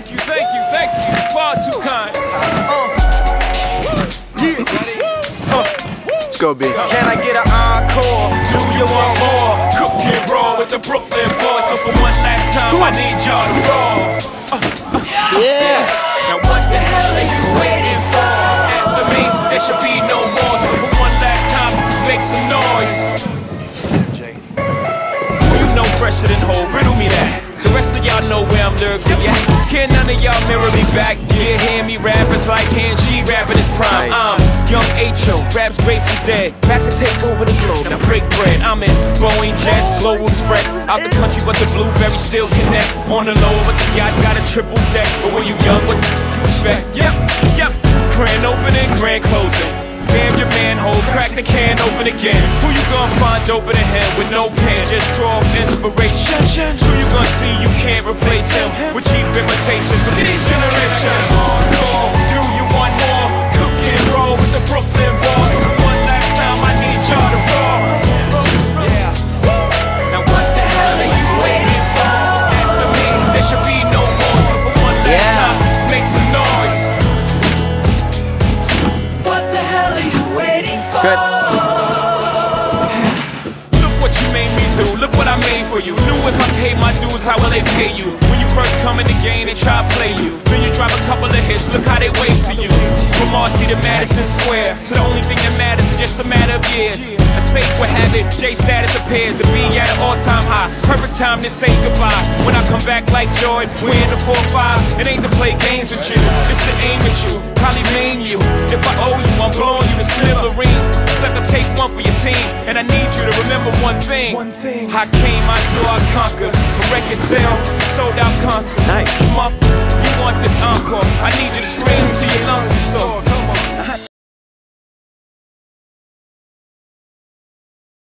Thank you, thank you, thank you. Far too kind. Uh. Let's go, B. Can I get an encore? Do you want more? Cook it raw with the Brooklyn boys. So for one last time, I need y'all to roll. Uh, uh, yeah. Now what the hell are you waiting for? After me, there should be no more. So for one last time, make some noise. Y'all know where I'm lurking at. Can none of y'all mirror me back? Yeah, hear me rap, it's like hand G rapping his prime. I'm um, young H.O., raps Grateful Dead. Back to take over the globe, now break bread. I'm in Boeing Jets, Global Express. Out the country, but the blueberry still connect. On the low, but the yacht got a triple deck. But when you young, what you expect? Yep, yep. The can open again. Who you gonna find open a him with no pen? Just draw inspiration. Who you gonna see you can't replace him with cheap imitations of these generations? Hardcore, do you want more? Cook and roll with the Brooklyn boys. One last time, I need y'all to roll. Yeah. Now what the hell are you waiting for? After me, there should be no more. So for one last Yeah. time, make some noise. What the hell are you waiting for? Good. You made me do, look what I made for you. Knew if I paid my dues, how will they pay you? When you first come in the game, they try to play you. Then you drop a couple of hits, look how they wait to you. From Marcy to Madison Square, to the only thing that matters is just a matter of years. As fate would have it, J status appears to be at an all time high. Perfect time to say goodbye. When I come back like Jordan, we're in the 4-5. It ain't to play games with you, it's to aim at you. Probably maim you. If I owe you, I'm blowing you to smithereens. Sucker, take one for your team. And I need you to remember one thing. One thing. I came, I saw, I conquered. From record sales,